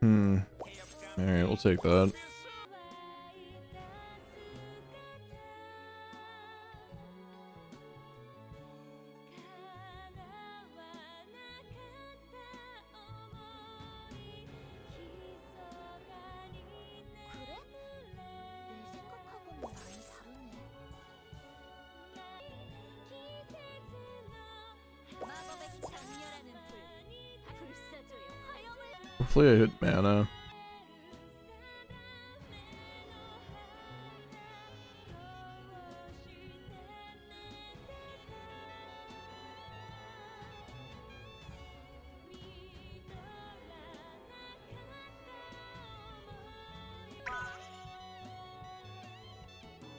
Hmm. Alright, we'll take that. Hit mana.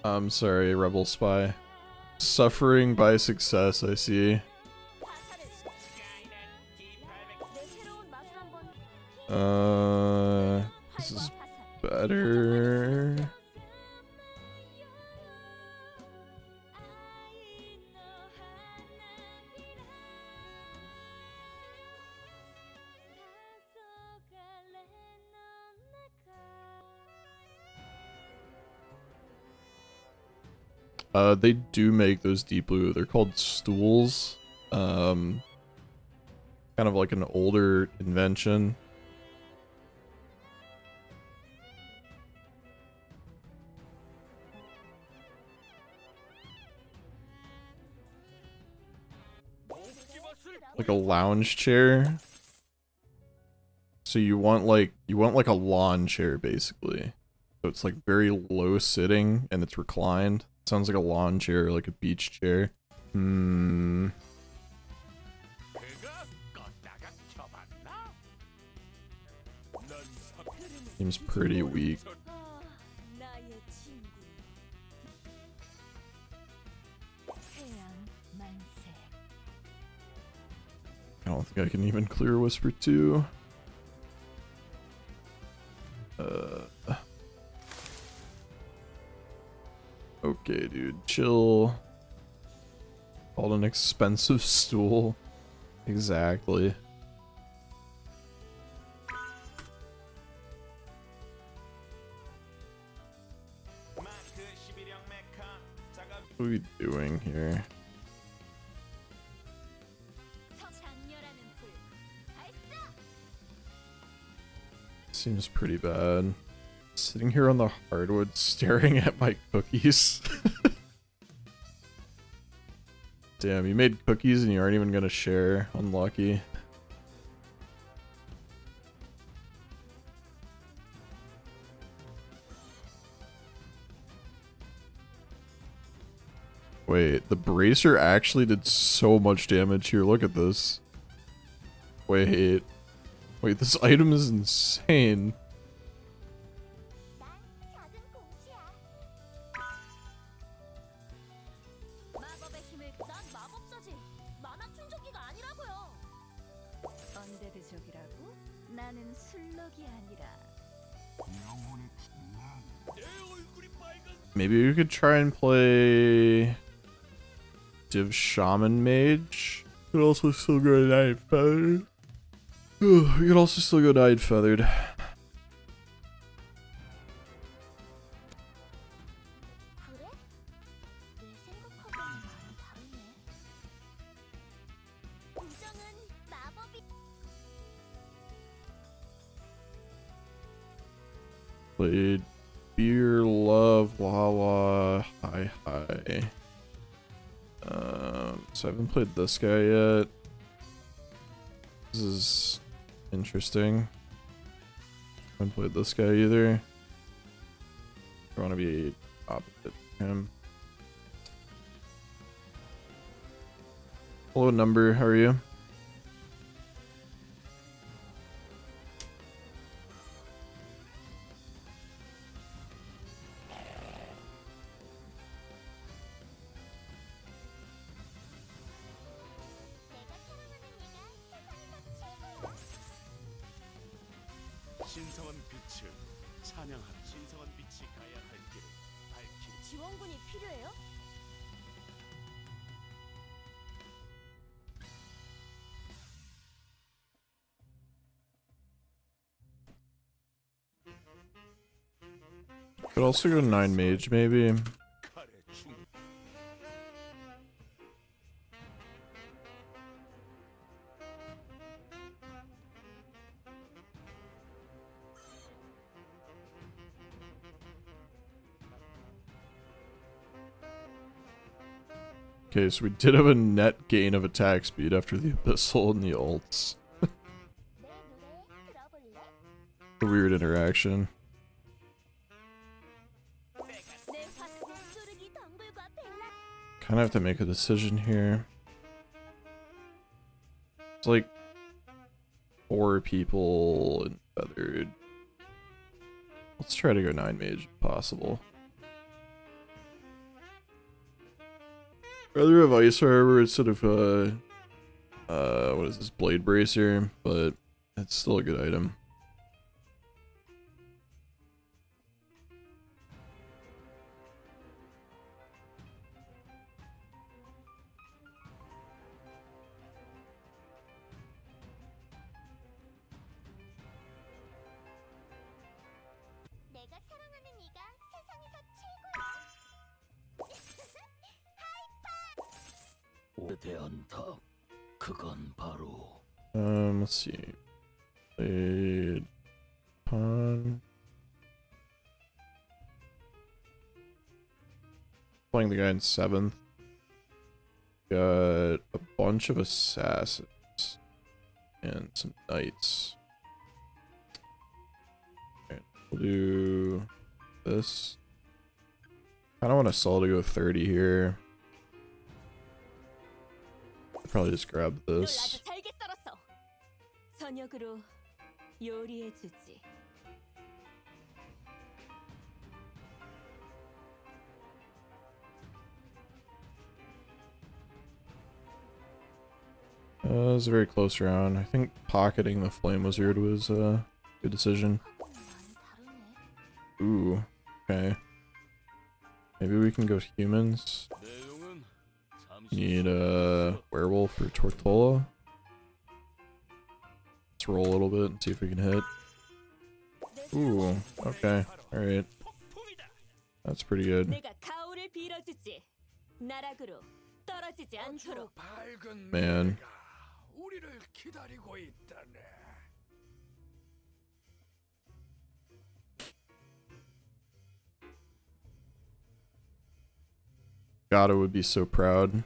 I'm sorry, Rebel Spy. Suffering by success, I see. Uh, they do make those deep blue. They're called stools. Um, kind of like an older invention. like a lounge chair. So you want like you want like a lawn chair basically. So it's like very low sitting and it's reclined. Sounds like a lawn chair, or like a beach chair. Hmm. Seems pretty weak. I don't think I can even clear Whisper 2. Uh. Okay, dude, chill. Called an expensive stool. Exactly. What are we doing here? Seems pretty bad. Sitting here on the hardwood staring at my cookies. Damn, you made cookies and you aren't even gonna share. Unlucky. Wait, the bracer actually did so much damage here. Look at this. Wait. Wait, this item is insane. Maybe we could try and play Div Shaman Mage. Could also still go Night Feathered. we could also still go Night Feathered. Played Beer, Love, Wawa, Hi Hi. Um, so I haven't played this guy yet. This is interesting. I haven't played this guy either. I want to be opposite him. Hello, number. How are you? Could also go 9 mage, maybe. Okay, so we did have a net gain of attack speed after the Abyssal and the ults. a weird interaction. Kind of have to make a decision here. It's like four people and feathered. Let's try to go nine mage if possible. Rather have ice harbor instead of uh uh what is this blade bracer, but it's still a good item. 그건 바로 Um, let's see. Blade pawn. Playing the guy in seventh. Got a bunch of assassins and some knights. Alright, we'll do this. I don't want to sell to go 30 here. probably just grab this. Uh, it was a very close round. I think pocketing the Flame Wizard was a good decision. Ooh, okay. Maybe we can go humans. Need a werewolf for tortola. Let's roll a little bit and see if we can hit. Ooh, okay. Alright. That's pretty good. Man. God, I would be so proud.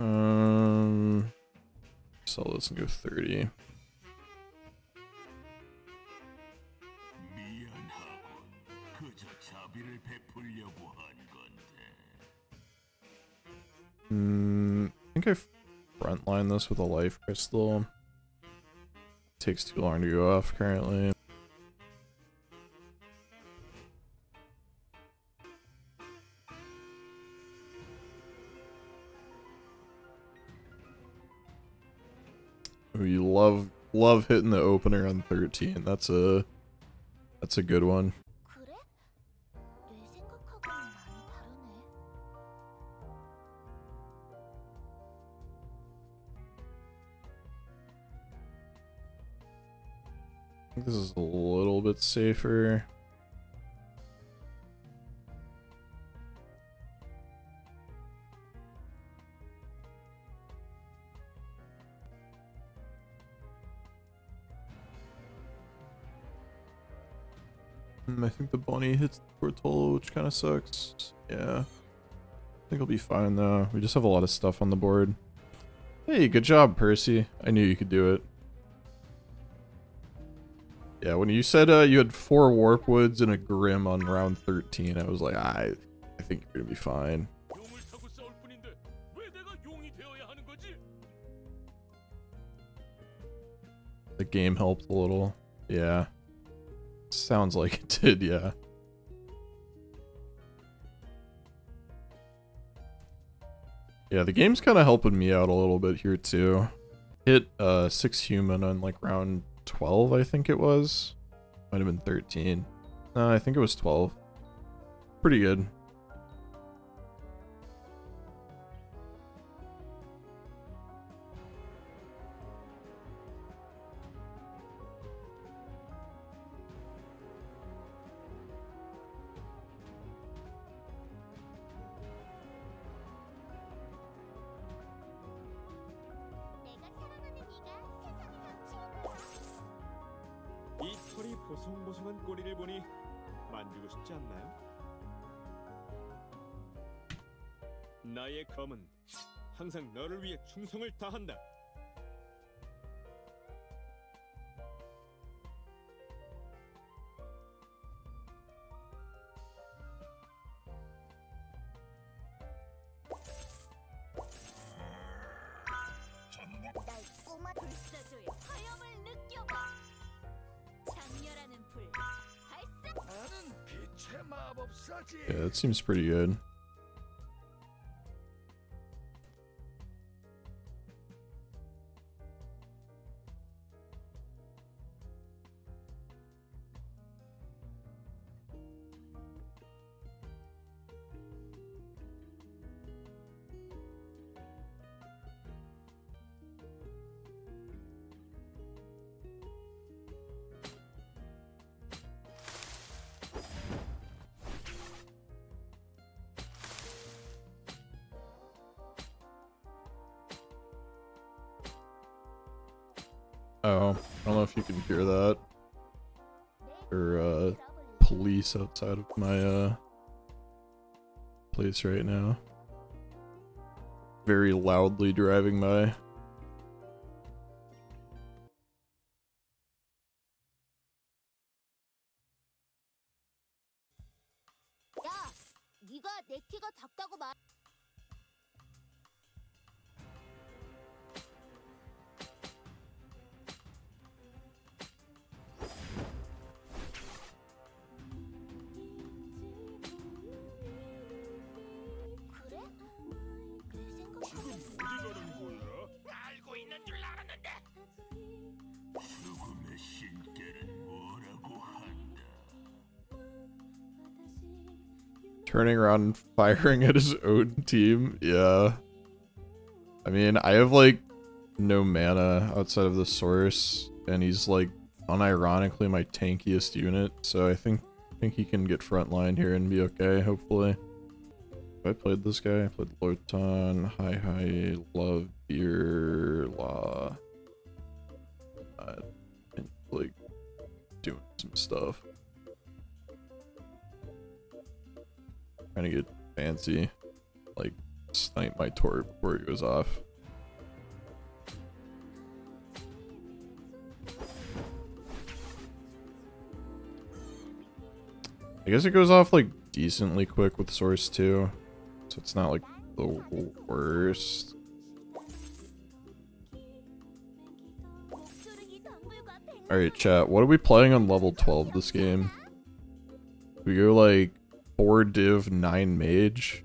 Um, So let's go 30. Hmm, I think I frontline this with a life crystal. It takes too long to go off currently. love hitting the opener on 13. That's a that's a good one. I think this is a little bit safer. I think the bunny hits the portal, which kind of sucks. Yeah. I think I'll be fine, though. We just have a lot of stuff on the board. Hey, good job, Percy. I knew you could do it. Yeah, when you said uh, you had four warp woods and a grim on round 13, I was like, I, I think you're going to be fine. The game helped a little. Yeah. Sounds like it did, yeah. Yeah, the game's kind of helping me out a little bit here too. Hit uh six human on like round 12, I think it was. Might have been 13. No, I think it was 12. Pretty good. 충성을 다한다. 날 꼬마 불사조의 화염을 느껴봐. 장렬하는 불. 발사. 나는 빛의 마법사지. Yeah, that seems pretty good. Oh, I don't know if you can hear that. Or, uh, police outside of my, uh, place right now. Very loudly driving by. Turning around and firing at his own team. Yeah. I mean, I have like no mana outside of the source, and he's like unironically my tankiest unit, so I think I think he can get frontline here and be okay, hopefully. I played this guy, I played Lotan, Hi Hi, Love, Beer, Law. Uh, and like doing some stuff. trying to get fancy. Like, snipe my tort before it goes off. I guess it goes off, like, decently quick with Source 2. So it's not, like, the worst. Alright, chat, what are we playing on level 12 this game? We go, like, 4 div 9 mage.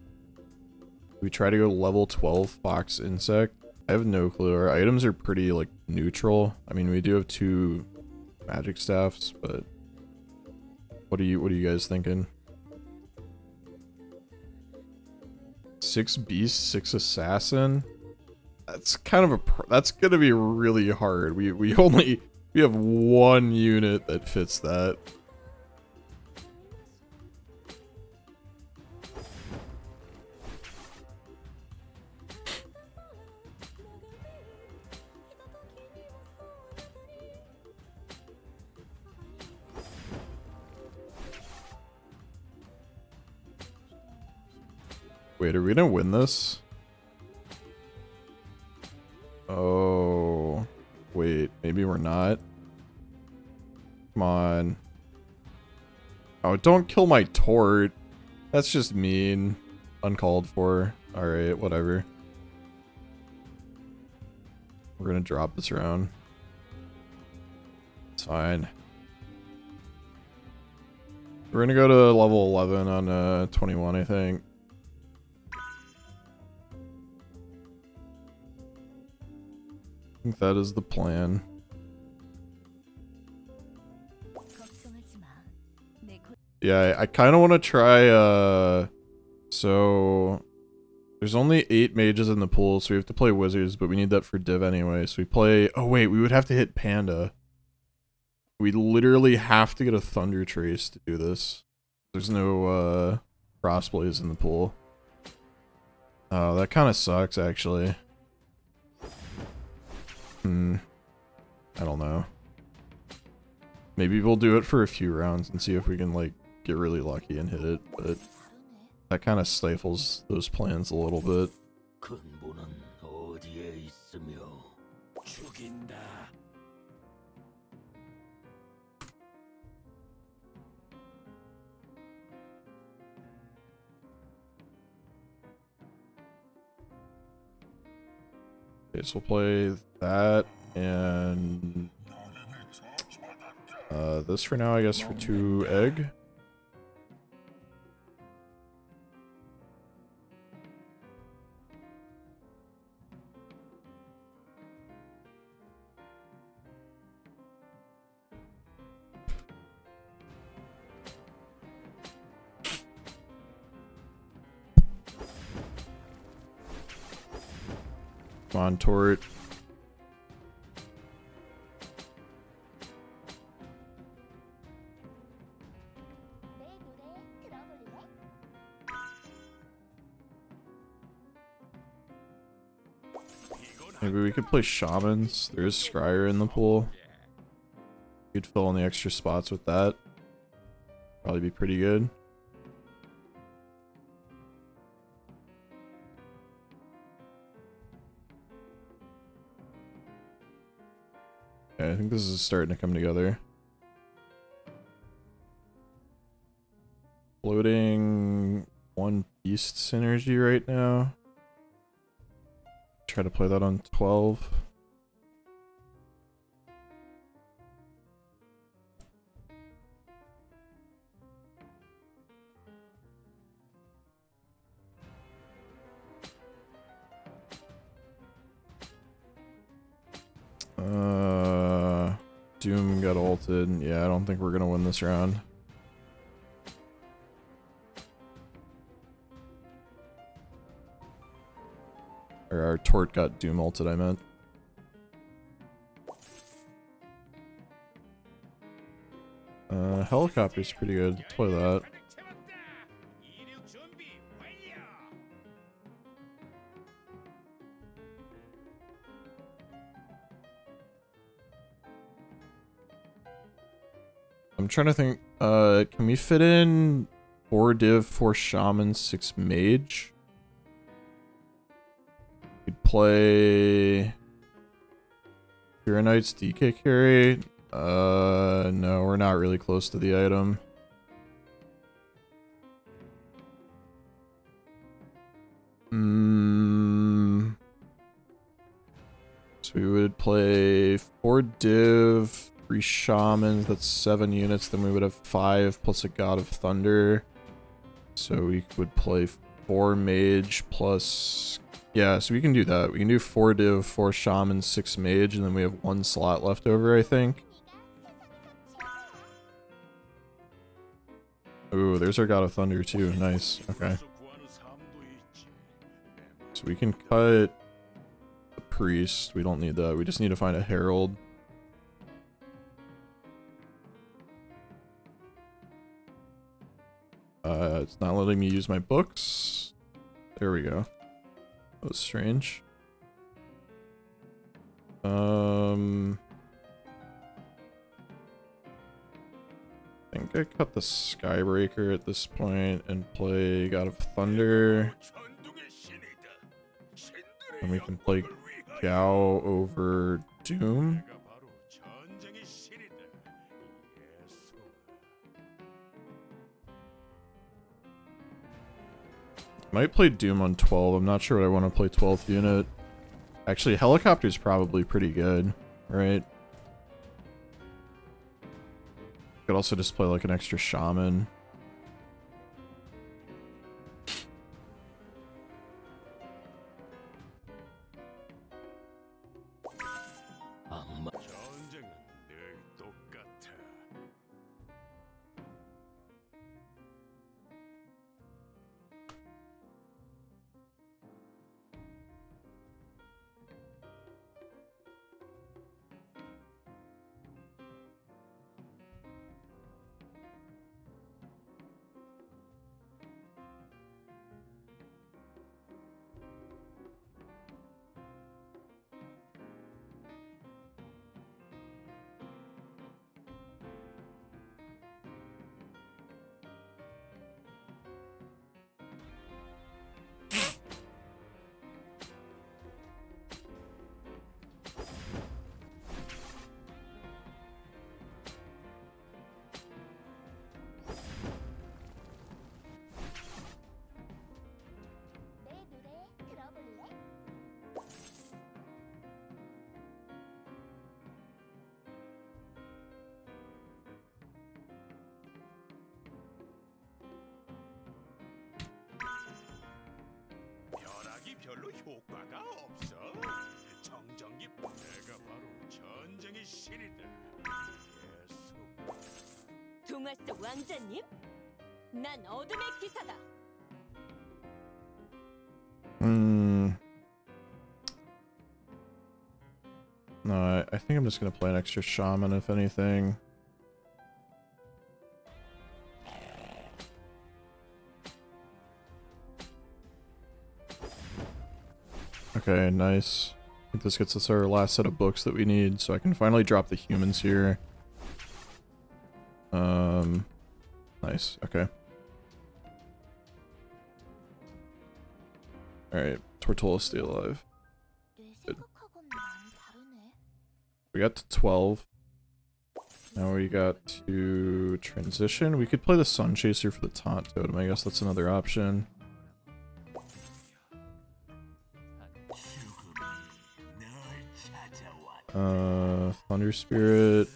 We try to go level 12 fox insect. I have no clue. Our items are pretty like neutral. I mean, we do have two magic staffs, but what are you what are you guys thinking? Six beast, six assassin. That's kind of a that's gonna be really hard. We we only we have one unit that fits that. Wait, are we gonna win this? Oh, wait, maybe we're not. Come on. Oh, don't kill my tort. That's just mean. Uncalled for. Alright, whatever. We're gonna drop this round. It's fine. We're gonna go to level 11 on uh, 21, I think. think that is the plan. Yeah, I, I kind of want to try, uh... So... There's only eight mages in the pool, so we have to play wizards, but we need that for div anyway. So we play... Oh, wait, we would have to hit panda. We literally have to get a thunder trace to do this. There's no, uh... Crossplays in the pool. Oh, that kind of sucks, actually. Hmm. I don't know. Maybe we'll do it for a few rounds and see if we can, like, get really lucky and hit it, but that kind of stifles those plans a little bit. Okay, so we'll play that and uh, this for now, I guess, for two egg. on. Maybe we could play Shamans. There is Scryer in the pool. You'd fill in the extra spots with that. Probably be pretty good. Think this is starting to come together. Floating one beast synergy right now. Try to play that on 12. Don't think we're gonna win this round. Or our Tort got Doom ulted, I meant. Uh, helicopter's pretty good. Play that. Trying to think. Uh, can we fit in four div, four shaman, six mage? We'd play Hero Knights DK carry. Uh, no, we're not really close to the item. Hmm. So we would play four div, Three shamans, that's seven units. Then we would have five plus a god of thunder. So we would play four mage plus... Yeah, so we can do that. We can do four div, four shaman, six mage, and then we have one slot left over, I think. Ooh, there's our God of Thunder too. Nice. Okay. So we can cut the priest. We don't need that. We just need to find a herald. Uh, it's not letting me use my books. There we go. That was strange. Um... I think I cut the Skybreaker at this point and play God of Thunder. And we can play Gao over Doom. Might play Doom on 12. I'm not sure what I want to play 12th unit. Actually, helicopter's probably pretty good, right? Could also just play like an extra shaman. 벼락이 별로 효과가 없어. 정전기 내가 바로 전쟁의 신이다. 예수. 동화 속 왕자님? 난 어둠의 기사다. Hmm. No, I, I think I'm just gonna play an extra shaman if anything. Okay, nice. I think this gets us our last set of books that we need, so I can finally drop the humans here. Um, nice, okay. Alright, Tortola stay alive. Good. We got to 12. Now we got to transition. We could play the Sun Chaser for the Taunt Totem. I guess that's another option. Uh, Thunder Spirit.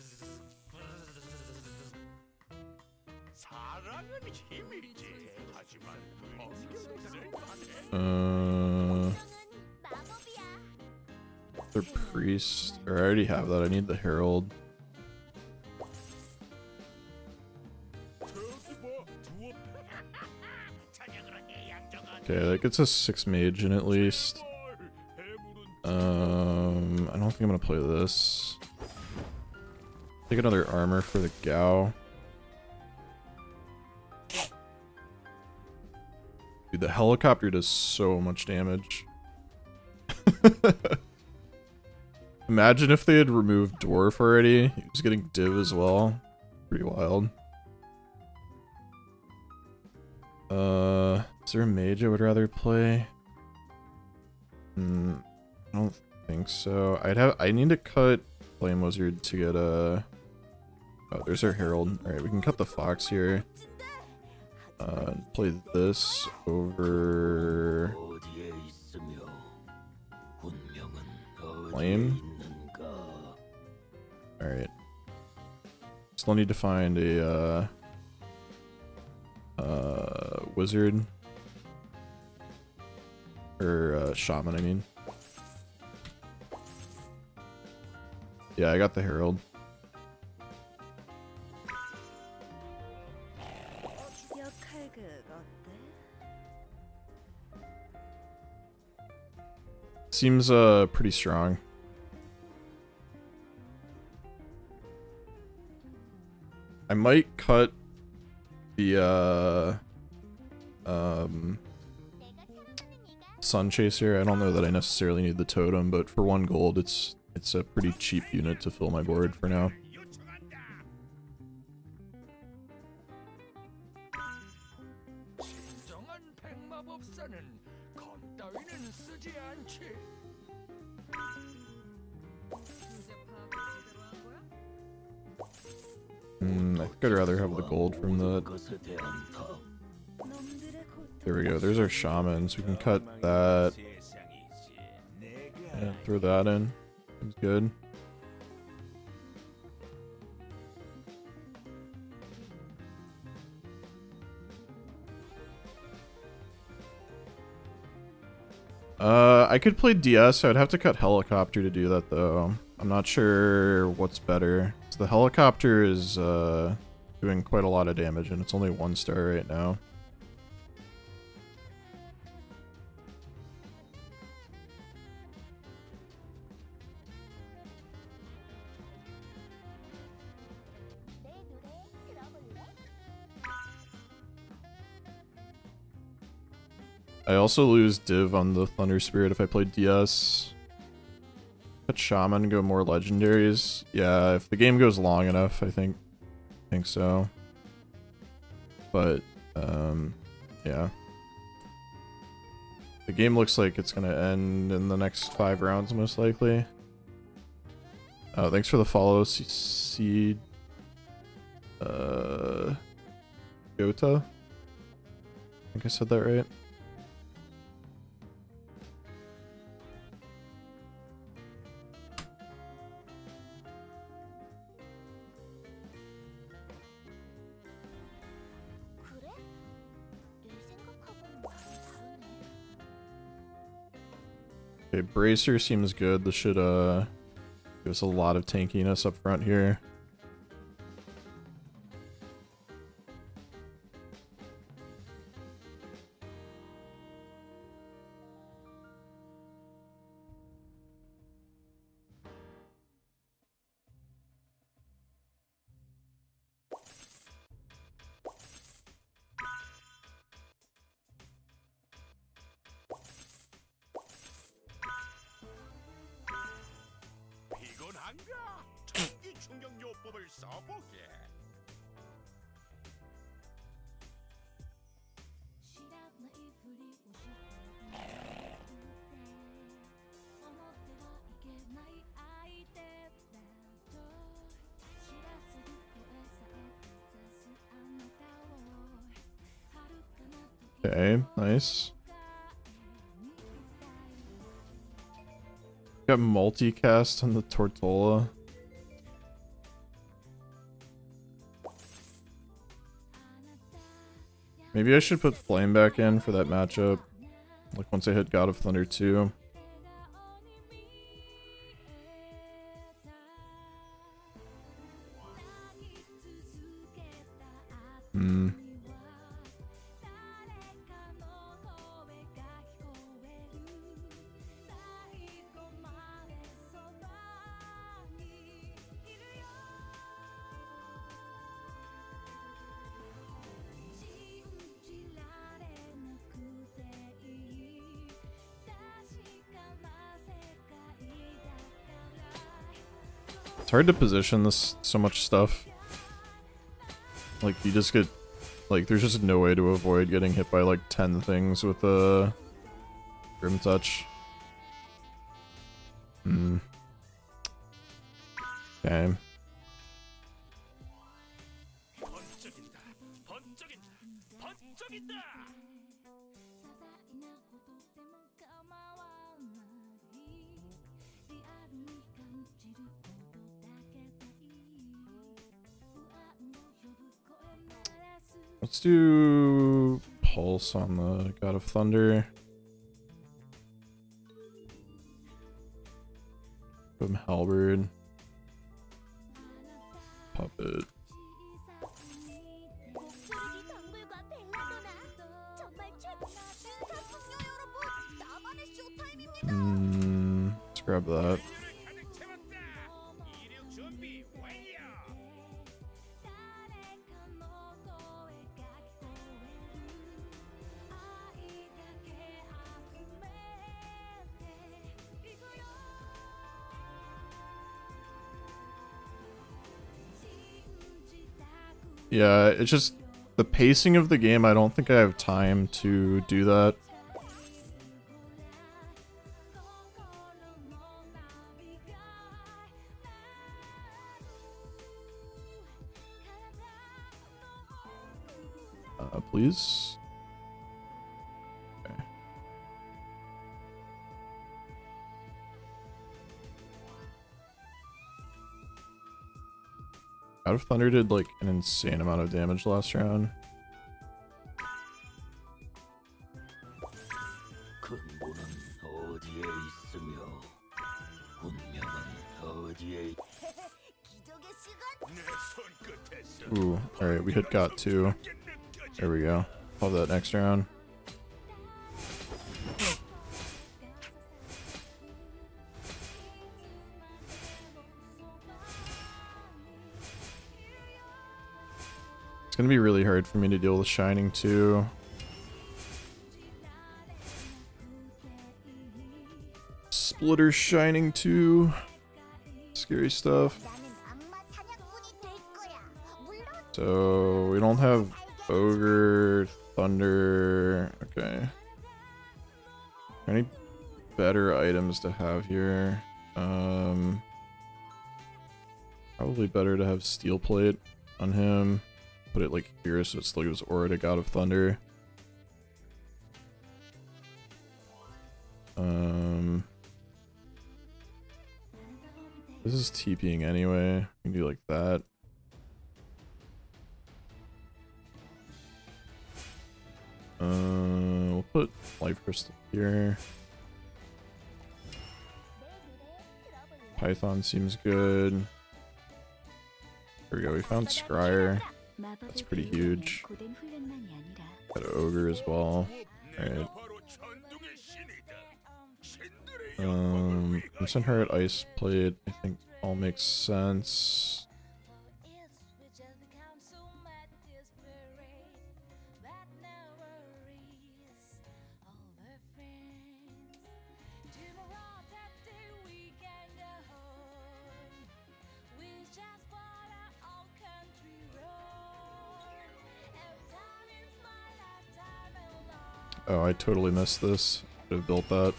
Uh, the priest. I already have that. I need the herald. Okay, that gets a six mage in at least. Um, I don't think I'm going to play this. Take another armor for the Gao. Dude, the helicopter does so much damage. Imagine if they had removed Dwarf already. He was getting Div as well. Pretty wild. Uh, is there a mage I would rather play? Hmm. I don't think so. I'd have I need to cut Flame Wizard to get a. Oh, there's our Herald. All right, we can cut the Fox here. Uh, play this over. Flame. All right. Still need to find a uh, uh, wizard or uh, shaman. I mean. Yeah, I got the Herald. Seems uh pretty strong. I might cut the uh um Sun Chaser. I don't know that I necessarily need the totem, but for one gold it's it's a pretty cheap unit to fill my board for now. Hmm, I think I'd rather have the gold from the... There we go, there's our shamans. We can cut that. And throw that in good. Uh, I could play DS. I'd have to cut helicopter to do that, though. I'm not sure what's better. The helicopter is uh, doing quite a lot of damage, and it's only one star right now. I also lose div on the Thunder Spirit if I play DS. Cut Shaman, go more legendaries. Yeah, if the game goes long enough, I think, I think so. But, um, yeah. The game looks like it's gonna end in the next five rounds, most likely. Oh, thanks for the follow, Seed. Uh, Yota. I think I said that right. Okay, Bracer seems good. This should uh give us a lot of tankiness up front here. Got multicast on the Tortola. Maybe I should put Flame back in for that matchup. Like once I hit God of Thunder 2. It's hard to position this so much stuff. Like you just get like there's just no way to avoid getting hit by like 10 things with a grim touch. Hmm. Okay. Let's do Pulse on the God of Thunder. From Halberd. Puppet. Mm, let's grab that. Yeah, it's just the pacing of the game. I don't think I have time to do that. Uh, please. God of Thunder did like an insane amount of damage last round. Ooh, alright, we hit got two. There we go. Love that next round. going to be really hard for me to deal with Shining too. Splitter Shining too. Scary stuff. So we don't have Ogre, Thunder, okay. Any better items to have here? Um, probably better to have Steel Plate on him. Put it like here, so it's like it was to God of Thunder. Um, this is TPing anyway. We can do like that. Uh, we'll put life crystal here. Python seems good. There we go. We found Scryer. That's pretty huge. Got an ogre as well. Alright. Um, her at Ice Plate, I think all makes sense. Oh, I totally missed this. Could have built that.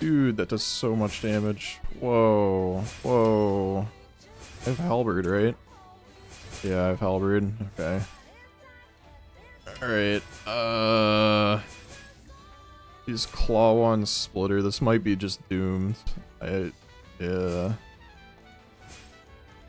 Dude, that does so much damage. Whoa. Whoa. I have Halberd, right? Yeah, I have Halberd. Okay. Alright. Uh... These Claw One Splitter. This might be just doomed. I... Yeah.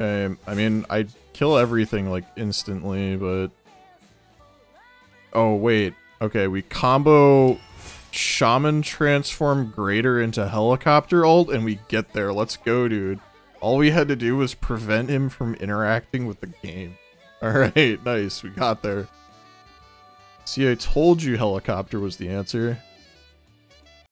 Okay, I mean, I kill everything like instantly, but oh wait, okay, we combo shaman transform greater into helicopter ult, and we get there. Let's go, dude. All we had to do was prevent him from interacting with the game. All right, nice, we got there. See, I told you helicopter was the answer.